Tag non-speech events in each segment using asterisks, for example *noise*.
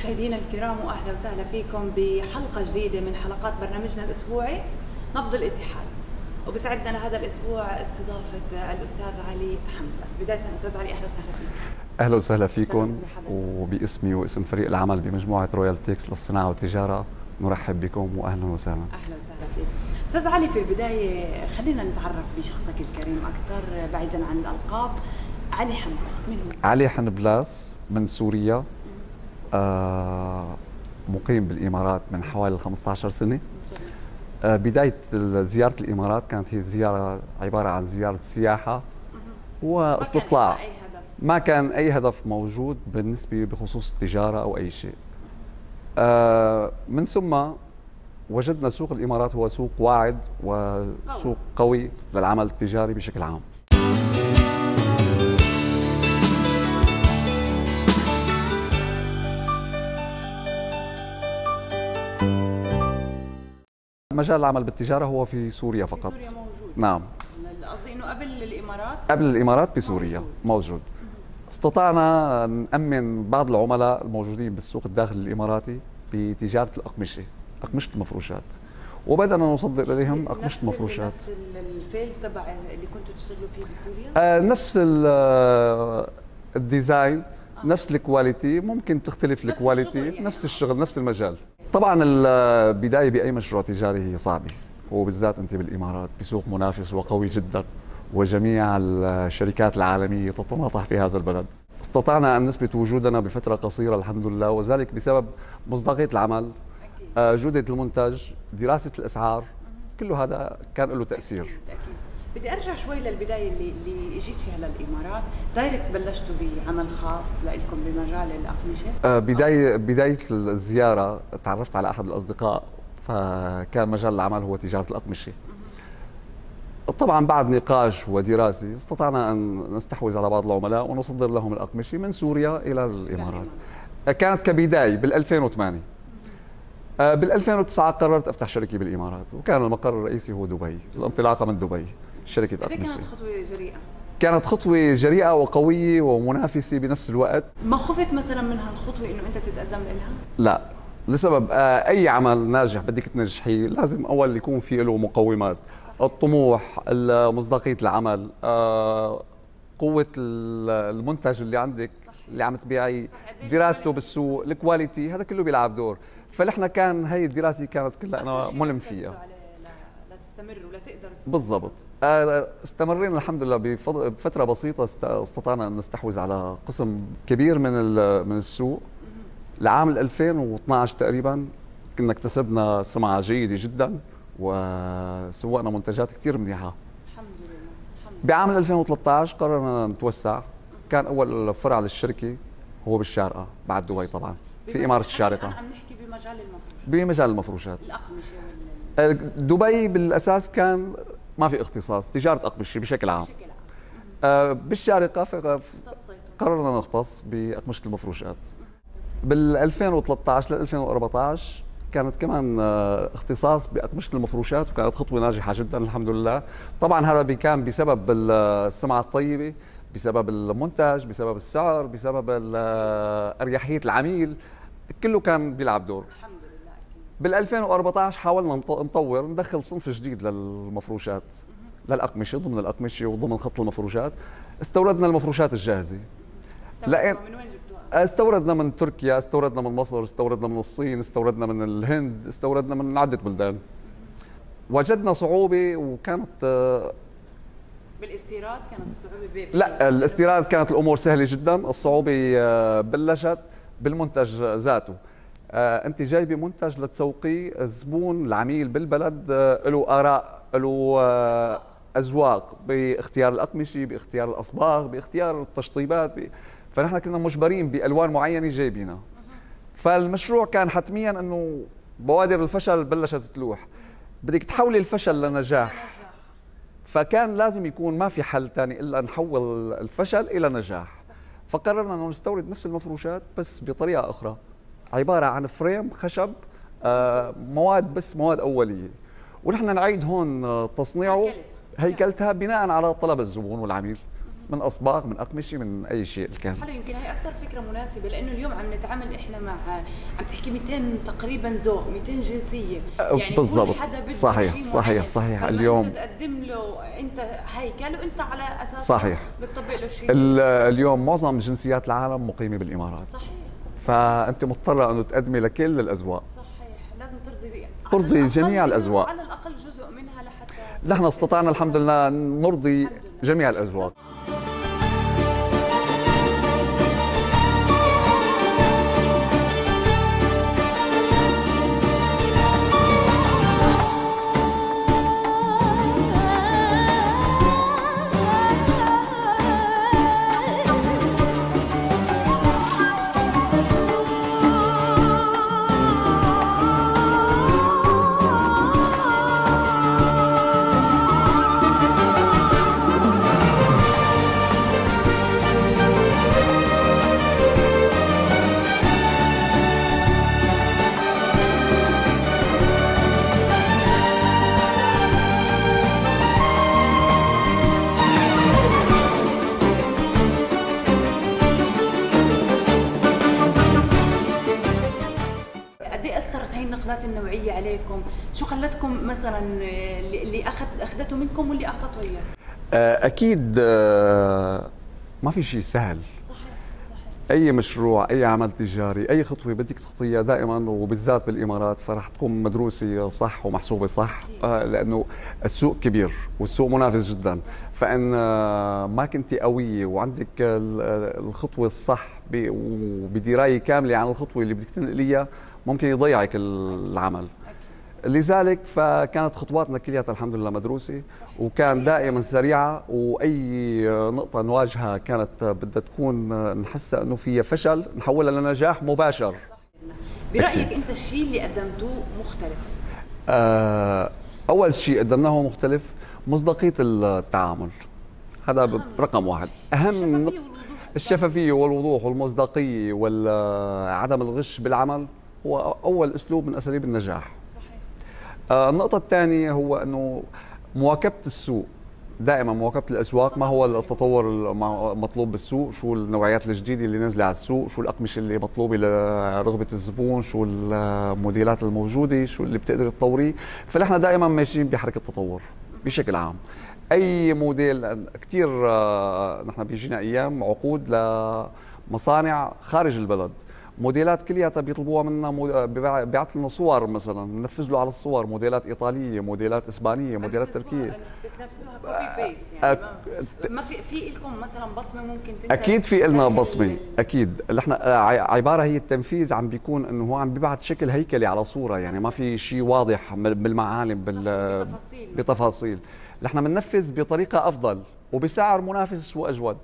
مشاهدينا الكرام وأهلا وسهلا فيكم بحلقة جديدة من حلقات برنامجنا الأسبوعي نبض الاتحاد. وبسعدنا لهذا الأسبوع استضافة الأستاذ علي حمد بس بداية أستاذ علي أهلا وسهلا فيك. أهلا وسهلا فيكم. وباسمي واسم فريق العمل بمجموعة رويال تيكس للصناعة والتجارة نرحب بكم وأهلا وسهلا. أهلا وسهلا فيك. أستاذ علي في البداية خلينا نتعرف بشخصك الكريم أكثر بعيدا عن الألقاب. علي حنبلاس من هو؟ علي حنبلاس من سوريا. مقيم بالإمارات من حوالي 15 سنة. آه بداية زيارة الإمارات كانت هي زيارة عبارة عن زيارة سياحة واستطلاع ما كان أي هدف؟ موجود بالنسبة بخصوص التجارة أو أي شيء. آه من ثم وجدنا سوق الإمارات هو سوق واعد وسوق قوي للعمل التجاري بشكل عام. مجال العمل بالتجارة هو في سوريا فقط. في سوريا موجود. نعم. قصدي إنه قبل الإمارات؟ قبل الإمارات بسوريا. موجود, موجود. استطعنا نأمن بعض العملاء الموجودين بالسوق الداخلي الإماراتي بتجارة الأقمشة أقمشة المفروشات. وبدأنا نصدر إليهم أقمشة المفروشات. نفس ال field تبع اللي كنتوا تشتغلوا فيه بسوريا؟ آه نفس ال design نفس ال quality ممكن تختلف ال quality يعني. نفس الشغل نفس المجال. طبعا البدايه بأي مشروع تجاري هي صعبة. وبالذات أنت بالإمارات بسوق منافس وقوي جدا وجميع الشركات العالمية تتناطح في هذا البلد. استطعنا أن نثبت وجودنا بفترة قصيرة الحمد لله وذلك بسبب مصداقية العمل آه، جودة المنتج دراسة الأسعار كل هذا كان له تأثير. بدي أرجع شوي للبداية اللي اللي إجيت فيها للإمارات، دايركت بلشتوا بعمل خاص لكم بمجال الأقمشة؟ آه بدايه بداية الزيارة تعرفت على أحد الأصدقاء فكان مجال العمل هو تجارة الأقمشة. طبعا بعد نقاش ودراسة استطعنا أن نستحوذ على بعض العملاء ونصدر لهم الأقمشة من سوريا إلى الإمارات. كانت كبداية بال 2008 بال 2009 قررت أفتح شركة بالإمارات وكان المقر الرئيسي هو دبي، الانطلاقة من دبي. شركة اقمشه كانت خطوة جريئة. كانت خطوة جريئة وقوية ومنافسة بنفس الوقت. ما خفت مثلا من هالخطوة إنه أنت تتقدم لها؟ لا. لسبب آه، أي عمل ناجح بدك تنجحيه لازم أول يكون في له مقومات. الطموح مصداقيه العمل آه، قوة المنتج اللي عندك اللي عم تبيعيه دراسته بالسوق الكواليتي هذا كله بيلعب دور. فنحن كان هي الدراسة كانت كلها أنا ملم فيها. تستمر ولا تقدر بالضبط. آه، استمرينا الحمد لله. بفترة بسيطة استطعنا أن نستحوذ على قسم كبير من من السوق. لعام 2012 تقريبا كنا اكتسبنا سمعة جيدة جدا وسوقنا منتجات كثير منيحة. الحمد لله. بعام 2013 قررنا نتوسع. كان أول فرع للشركة هو بالشارقة بعد دبي طبعا. في إمارة الشارقة. عم نحكي بمجال المفروشات. بمجال المفروشات. الأقمشة دبي بالأساس كان ما في اختصاص تجارة أقمشة بشكل عام. بشكل عام. آه بالشارقة قررنا نختص بأقمشة المفروشات. بال 2013 ل 2014 كانت كمان آه، اختصاص بأقمشة المفروشات وكانت خطوة ناجحة جدا الحمد لله طبعا هذا كان بسبب السمعة الطيبة بسبب المنتج بسبب السعر بسبب آه، أريحية العميل. كله كان بيلعب دور. بال 2014 حاولنا نطور ندخل صنف جديد للمفروشات للأقمشة ضمن الأقمشة وضمن خط المفروشات. استوردنا المفروشات الجاهزة. لقينا من وين جبتوها؟ استوردنا من تركيا استوردنا من مصر استوردنا من الصين استوردنا من الهند استوردنا من عدة بلدان. وجدنا صعوبة وكانت بالاستيراد كانت الصعوبة لا الاستيراد كانت الأمور سهلة جدا. الصعوبة آه، بلشت بالمنتج ذاته. آه، انت جايبه منتج لتسوقيه الزبون العميل بالبلد آه، له آراء له آه، أذواق باختيار الأقمشة باختيار الأصباغ باختيار التشطيبات. فنحن كنا مجبرين بألوان معينة جايبينها. فالمشروع كان حتميا إنه بوادر الفشل بلشت تلوح. بدك تحولي الفشل لنجاح. فكان لازم يكون ما في حل ثاني إلا نحول الفشل إلى نجاح. فقررنا إنه نستورد نفس المفروشات بس بطريقة أخرى. عبارة عن فريم خشب آه، مواد بس مواد أولية. ونحن نعيد هون آه، تصنيعه. هيكلتها. بناء على طلب الزبون والعميل من أصباغ من أقمشة من أي شيء كان حلو يمكن هي أكثر فكرة مناسبة لأنه اليوم عم نتعامل إحنا مع عم تحكي 200 تقريبا ذوق 200 جنسية. يعني بالضبط. كل حدا بده صحيح شيء صحيح صحيح. اليوم انت تقدم له أنت هيكل وأنت على أساس صحيح. بتطبق له شيء. اليوم معظم جنسيات العالم مقيمة بالإمارات. صحيح. فأنت مضطرة انه تقدمي لكل الأذواق. صحيح. لازم ترضي ترضي جميع الأذواق. على الأقل جزء منها لحتى نحن استطعنا الحمد لله نرضي جميع الأذواق. أكيد آه، ما في شيء سهل. أي مشروع أي عمل تجاري أي خطوة بدك تخطيها دائما وبالذات بالإمارات فرح تكون مدروسة صح ومحسوبة صح آه، لأنه السوق كبير والسوق منافس جدا. فإن ما كنت قوية وعندك الخطوة الصح وبدرايه كاملة عن الخطوة اللي بدك تنقليها ممكن يضيعك العمل. لذلك فكانت خطواتنا كلها الحمد لله مدروسة وكان دائما سريعة وأي نقطة نواجهها كانت بدها تكون نحسها إنه فيها فشل نحولها لنجاح مباشر. برأيك أنت الشيء اللي قدمتوه مختلف؟ آه أول شيء قدمناه مختلف مصداقية التعامل. هذا رقم واحد. أهم الشفافية والوضوح والمصداقية وعدم الغش بالعمل هو أول أسلوب من أساليب النجاح. آه النقطة الثانية هو إنه مواكبة السوق. دائما مواكبة الأسواق ما هو التطور المطلوب بالسوق؟ شو النوعيات الجديدة اللي نازله على السوق؟ شو الأقمشة اللي مطلوبة لرغبة الزبون؟ شو الموديلات الموجودة؟ شو اللي بتقدر تطوريه؟ فنحن دائما ماشيين بحركة تطور بشكل عام. أي موديل كثير آه، نحن بيجينا أيام عقود لمصانع خارج البلد. موديلات كلياتها بيطلبوها منا. بيعت لنا صور مثلا بنفذ له على الصور موديلات إيطالية موديلات إسبانية موديلات تركية. بتنفذوها copy paste يعني ما في في لكم مثلا بصمة ممكن تنتج؟ أكيد في لنا بصمة أكيد. إحنا عبارة هي التنفيذ عم بيكون إنه هو عم بيبعت شكل هيكلي على صورة يعني ما في شيء واضح بالمعالم بال بتفاصيل. بتفاصيل. نحن بننفذ بطريقة أفضل وبسعر منافس وأجود.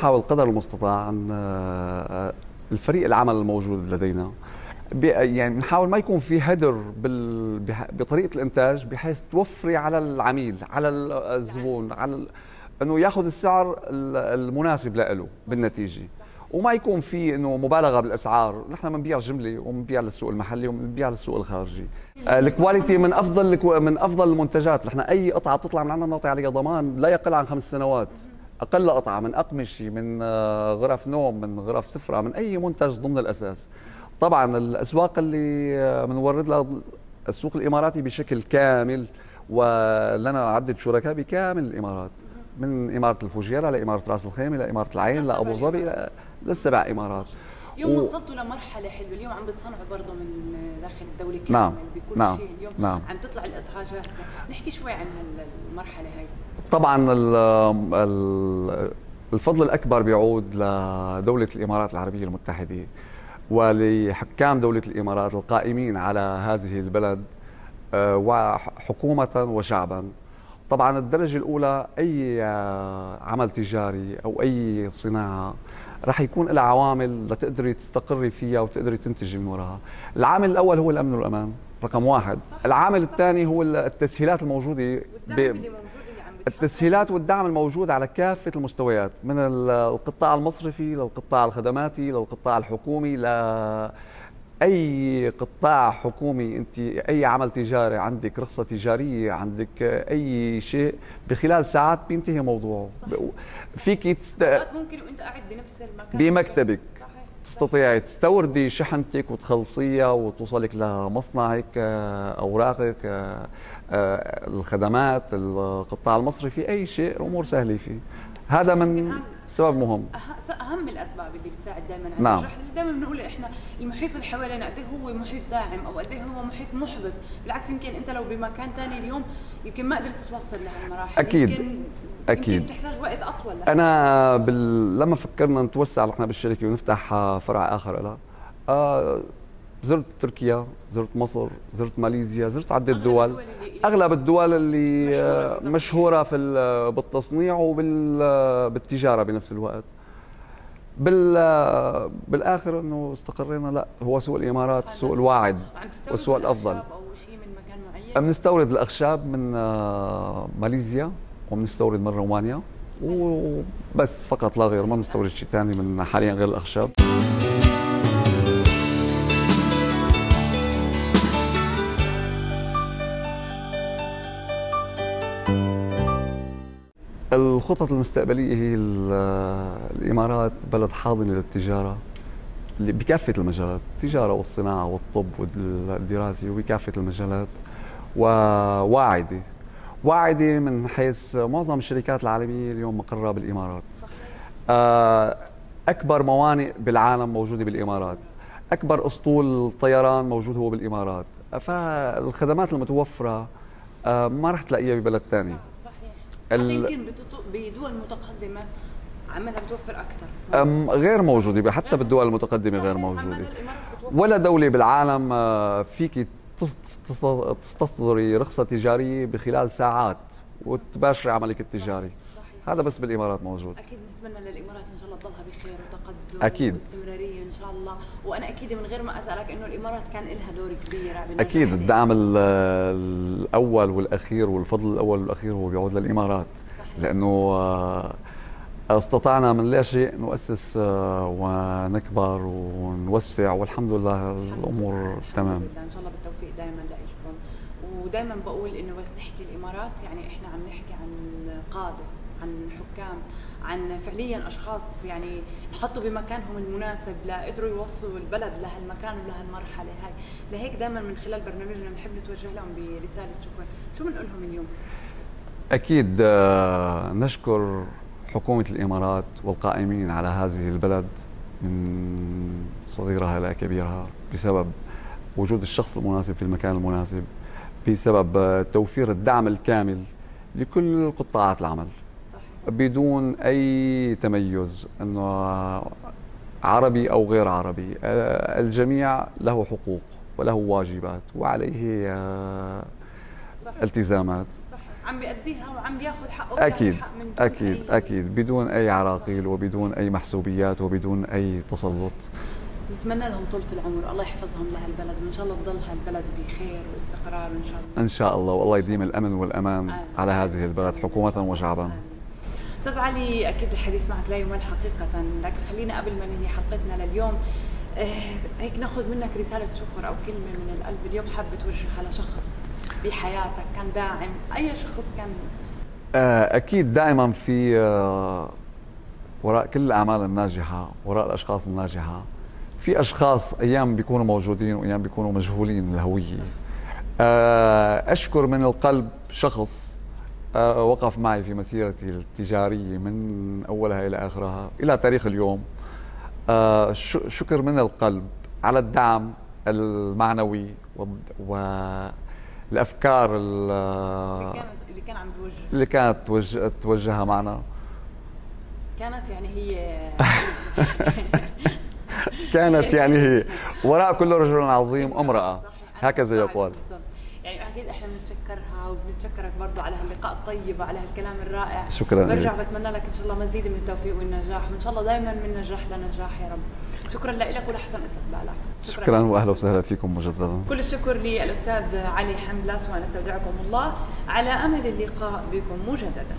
نحاول قدر المستطاع عن آه، الفريق العمل الموجود لدينا يعني بنحاول ما يكون في هدر بطريقة الإنتاج بحيث توفري على العميل على الزبون على إنه ياخذ السعر المناسب له بالنتيجة. وما يكون في إنه مبالغة بالأسعار. نحن بنبيع جملة وبنبيع للسوق المحلي وبنبيع للسوق الخارجي. آه، الكواليتي من أفضل من أفضل المنتجات. نحن أي قطعة بتطلع من عندنا بنعطي عليها ضمان لا يقل عن خمس سنوات. أقل قطعة من اقمشه من آه، غرف نوم من غرف سفرة من أي منتج ضمن الأساس طبعا الأسواق اللي بنورد آه، لها السوق الإماراتي بشكل كامل ولنا عدة شركاء بكامل الإمارات من إمارة الفوجيرا لاماره راس الخيمة لاماره العين لابو ظبي للسبع إمارات اليوم و... وصلتوا لمرحله حلوة اليوم عم بتصنعوا برضه من داخل الدولة كامل نعم. بكل نعم. شيء اليوم نعم. عم تطلع القطعه جاهزه نحكي شوي عن هالمرحلة هاي طبعا الفضل الأكبر بيعود لدولة الإمارات العربية المتحدة ولحكام دولة الإمارات القائمين على هذه البلد آه، وحكومة وشعبا. طبعا الدرجة الأولى أي عمل تجاري أو أي صناعة رح يكون لها عوامل لتقدري تستقري فيها وتقدري تنتجي من وراها. العامل الأول هو الأمن والأمان رقم واحد. العامل الثاني هو التسهيلات الموجودة ب... التسهيلات والدعم الموجود على كافة المستويات من القطاع المصرفي للقطاع الخدماتي للقطاع الحكومي ل أي قطاع حكومي انت أي عمل تجاري عندك رخصة تجارية عندك أي شيء بخلال ساعات بينتهي موضوعه. فيك تست... ممكن وأنت قاعد بنفس المكان. بمكتبك. تستطيعي تستوردي شحنتك وتخلصيها وتوصلك لمصنعك آه، أوراقك آه، آه، الخدمات القطاع المصرفي أي شيء الأمور سهلة فيه. هذا من سبب مهم. أهم الأسباب اللي بتساعد دائما على نعم. النجاح دائما بنقول إحنا المحيط اللي حوالينا قد إيه هو محيط داعم أو قد إيه هو محيط محبط. بالعكس يمكن أنت لو بمكان ثاني اليوم يمكن ما قدرت توصل لهالمراحل. أكيد. أكيد. يمكن تحتاج وقت أطول لها. أنا بال... لما فكرنا نتوسع نحن بالشركة ونفتح فرع آخر لها آه زرت تركيا زرت مصر زرت ماليزيا زرت عدة دول. أغلب الدول اللي مشهورة, مشهورة في بالتصنيع وبالتجاره بنفس الوقت. بال بالآخر إنه استقرينا لا هو سوق الإمارات السوق الواعد والسوق الأفضل. بنستورد الأخشاب من آه، ماليزيا. وبنستورد من رومانيا. وبس فقط لا غير ما بنستورد شيء ثاني من حاليا غير الأخشاب. الخطط المستقبلية هي الإمارات بلد حاضنه للتجارة. بكافة المجالات التجارة والصناعة والطب والدراسة وبكافة المجالات. وواعدة واعده من حيث معظم الشركات العالمية اليوم مقرها بالإمارات. آه، أكبر موانئ بالعالم موجودة بالإمارات. أكبر أسطول طيران موجود هو بالإمارات. فالخدمات المتوفرة آه، ما رح تلاقيها ببلد ثاني ال... يمكن بدول متقدمة عمالها بتوفر أكثر. غير موجودة حتى بالدول المتقدمة غير موجودة. ولا دولة بالعالم آه، فيك تستصدري رخصة تجاريه بخلال ساعات وتباشري عملك التجاري. هذا بس بالإمارات موجود. أكيد نتمنى للامارات إن شاء الله تضلها بخير وتقدم أكيد. واستمرارية إن شاء الله. وأنا أكيد من غير ما أسألك إنه الإمارات كان لها دور كبير أكيد. الدعم الأول والأخير والفضل الأول والأخير هو بيعود للإمارات. صحيح. لأنه آه، استطعنا من لا شيء نؤسس آه، ونكبر ونوسع والحمد لله الأمور تمام. إن شاء الله بالتوفيق دائما لكم ودائما بقول إنه بس نحكي الإمارات يعني إحنا عم نحكي عن قاده عن حكام عن فعليا أشخاص يعني حطوا بمكانهم المناسب لقدروا يوصلوا البلد لهالمكان ولهالمرحلة هاي. لهيك دائما من خلال برنامجنا بنحب نتوجه لهم برسالة شكر شو بنقول لهم اليوم؟ أكيد آه، نشكر حكومة الإمارات والقائمين على هذه البلد من صغيرها إلى كبيرها بسبب وجود الشخص المناسب في المكان المناسب بسبب توفير الدعم الكامل لكل قطاعات العمل بدون أي تميز انه عربي أو غير عربي الجميع له حقوق وله واجبات وعليه آه،. التزامات. عم بيأديها وعم بياخذ حقه أكيد حق من أكيد أي أكيد. بدون أي عراقيل وبدون أي محسوبيات وبدون أي تسلط. نتمنى لهم طولة العمر. الله يحفظهم لهالبلد وإن شاء الله تضل هالبلد بخير واستقرار إن شاء الله. إن شاء الله والله يديم الأمن والأمان آه. على هذه البلد حكومة وشعبا. آه. أستاذ علي أكيد الحديث معك لا يمل حقيقة لكن خلينا قبل ما ننهي حلقتنا لليوم آه، هيك ناخذ منك رسالة شكر أو كلمة من القلب اليوم حابة توجهها لشخص. بحياتك كان داعم. أي شخص كان؟ آه، أكيد دائما في آه، وراء كل الأعمال الناجحة وراء الأشخاص الناجحة. في أشخاص أيام بيكونوا موجودين وأيام بيكونوا مجهولين الهوية. أشكر من القلب شخص آه، وقف معي في مسيرتي التجارية من أولها إلى آخرها إلى تاريخ اليوم. آه شكر من القلب على الدعم المعنوي والافكار اللي كان عم توجه اللي كانت توجه توجهها معنا. كانت يعني هي *laughs* كانت يعني هي. وراء كل رجل عظيم أمرأة. هكذا يقال يعني أكيد إحنا بنتشكرها وبنتشكرك برضه على هاللقاء الطيب وعلى هالكلام الرائع. شكرا برجع بتمنى لك إن شاء الله مزيد من التوفيق والنجاح وإن شاء الله دائما من نجاح لنجاح يا رب. شكرا لك ولحسن استقبالك. شكرا, شكرا واهلا وسهلا فيكم مجددا. كل الشكر للأستاذ علي حملاس وأنا استودعكم الله. على أمل اللقاء بكم مجددا.